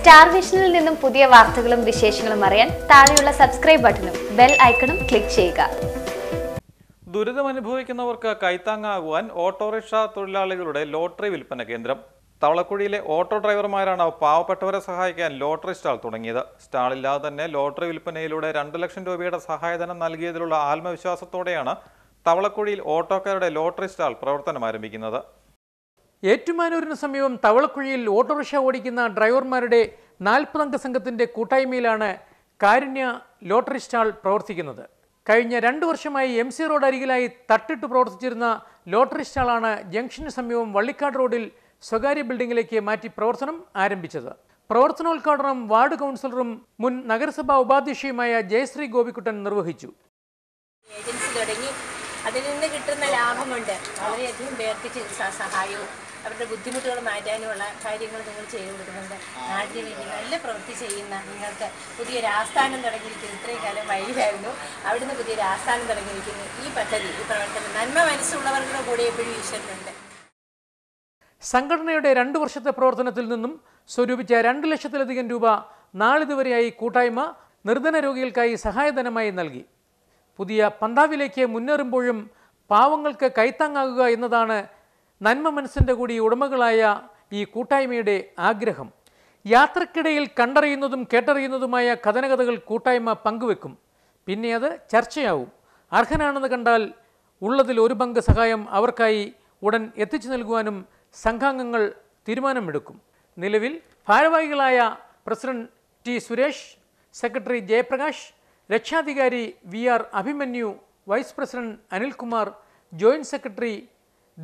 Star വിഷനിൽ നിന്നും പുതിയ വാർത്തകളും വിശേഷങ്ങളും അറിയാൻ താഴെയുള്ള സബ്സ്ക്രൈബ് ബട്ടണും ബെൽ ഐക്കണും ക്ലിക്ക് ചെയ്യുക. ദുരിതമനുഭവിക്കുന്നവർക്ക് കൈത്താങ്ങാകുവാൻ ഓട്ടോറിക്ഷ തൊഴിലാളികളുടെ ലോട്ടറി വിൽപ്പന കേന്ദ്രം. തവളക്കുഴിയിലെ ഓട്ടോ ഡ്രൈവർമാരാണ് പാവപ്പെട്ടവരെ സഹായിക്കാൻ ലോട്ടറി സ്റ്റാൾ തുടങ്ങിയത്. സ്റ്റാളില്ലാതെ തന്നെ ലോട്ടറി വിൽപ്പനയിലൂടെ രണ്ട് ലക്ഷം രൂപയുടെ സഹായധനം നൽകിയതിലുള്ള ആത്മവിശ്വാസത്തോടെയാണ് തവളക്കുഴിയിൽ ഓട്ടോക്കാരുടെ ലോട്ടറി സ്റ്റാൾ പ്രവർത്തനം ആരംഭിക്കുന്നത്. ഏറ്റുമാനൂരിന് സമീപം തവളക്കുഴിയിൽ ഓട്ടോറിക്ഷ ഓടിക്കുന്ന ഡ്രൈവർമാരുടെ നാൽപ്പതംഗ സംഘത്തിന്റെ കൂട്ടായ്മയിലാണ് കാരുണ്യ ലോട്ടറി സ്റ്റാൾ പ്രവർത്തിക്കുന്നത്. കഴിഞ്ഞ രണ്ടു വർഷമായി എം സി റോഡ് അരികിലായി തട്ടിട്ട് പ്രവർത്തിച്ചിരുന്ന ലോട്ടറി സ്റ്റാളാണ് ജംഗ്ഷന് സമീപം വള്ളിക്കാട് റോഡിൽ സ്വകാര്യ ബിൽഡിംഗിലേക്ക് മാറ്റി പ്രവർത്തനം ആരംഭിച്ചത്. പ്രവർത്തനോദ്ഘാടനം വാർഡ് കൗൺസിലറും മുൻ നഗരസഭാ ഉപാധ്യക്ഷയുമായ ജയശ്രീ ഗോപിക്കുട്ടൻ നിർവഹിച്ചു. ഏജൻസി തുടങ്ങി. അതിൽ നിന്ന് കിട്ടുന്ന ലാഭമുണ്ട്. വളരെയധികം പേർക്ക് സഹായവും അവരുടെ ബുദ്ധിമുട്ടുകൾ മാറ്റാനുമുള്ള കാര്യങ്ങൾ നിങ്ങൾ ചെയ്തു കൊടുക്കുന്നുണ്ട്. നാട്ടിന് വേണ്ടി നല്ല പ്രവൃത്തി ചെയ്യുന്ന നിങ്ങൾക്ക് പുതിയൊരു ആസ്ഥാനം തുടങ്ങിയിരിക്കുന്നു. ഇത്രയും കാലം വൈകിയായിരുന്നു. അവിടുന്ന് പുതിയൊരു ആസ്ഥാനം തുടങ്ങിയിരിക്കുന്നു. ഈ പദ്ധതി ഈ പ്രവർത്തനം നന്മ മനസ്സുള്ളവരുടെ കൂടെ എപ്പോഴും ഈശ്വരനുണ്ട്. സംഘടനയുടെ രണ്ട് വർഷത്തെ പ്രവർത്തനത്തിൽ നിന്നും സ്വരൂപിച്ച രണ്ട് ലക്ഷത്തിലധികം രൂപ നാളിതുവരെയായി കൂട്ടായ്മ നിർധന രോഗികൾക്കായി സഹായധനമായി നൽകി. പുതിയ പന്താവിലേക്ക് മുന്നേറുമ്പോഴും പാവങ്ങൾക്ക് കൈത്താങ്ങാകുക എന്നതാണ് നന്മ മനസ്സിന്റെ കൂടി ഉടമകളായ ഈ കൂട്ടായ്മയുടെ ആഗ്രഹം. യാത്രക്കിടയിൽ കണ്ടറിയുന്നതും കേട്ടറിയുന്നതുമായ കഥനകഥകൾ കൂട്ടായ്മ പങ്കുവെക്കും. പിന്നെ അത് ചർച്ചയാവും. അർഹനാണെന്ന് കണ്ടാൽ ഉള്ളതിൽ ഒരു പങ്ക് സഹായം അവർക്കായി ഉടൻ എത്തിച്ചു നൽകുവാനും സംഘാംഗങ്ങൾ തീരുമാനമെടുക്കും. നിലവിൽ ഭാരവാഹികളായ president T Suresh secretary Jayaprakash രക്ഷാധികാരി V R Abhimanyu vice president Anilkumar joint secretary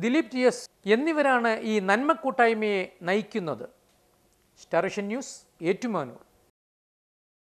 Dileep T S എന്നിവരാണ് ഈ നന്മ കൂട്ടായ്മയെ നയിക്കുന്നത് സ്റ്റാറിഷൻ ന്യൂസ് ഏറ്റുമാനൂർ.